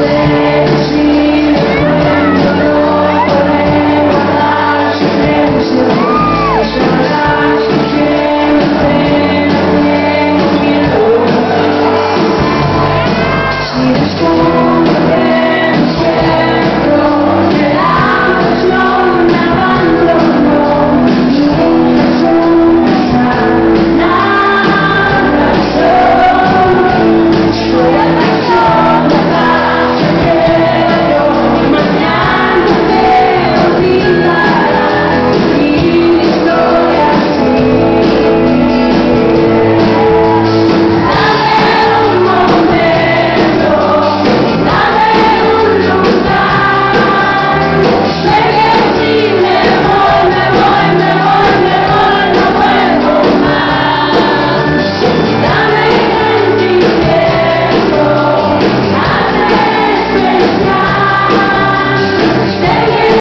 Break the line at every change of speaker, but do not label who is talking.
Bye.